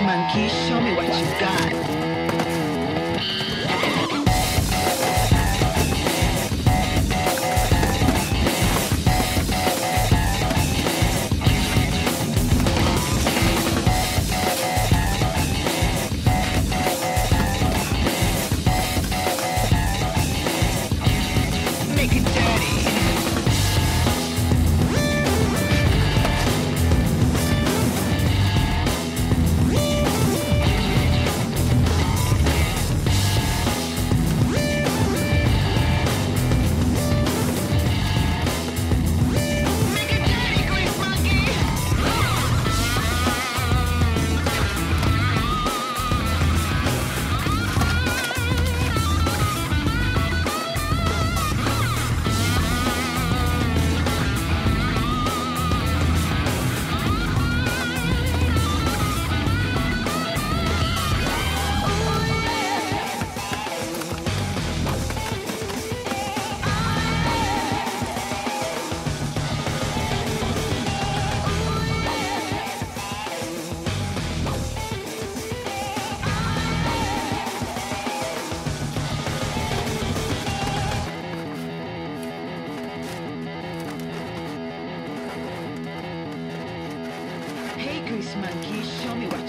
monkey, show me what you got. Make it dirty. Grease monkey, show me what.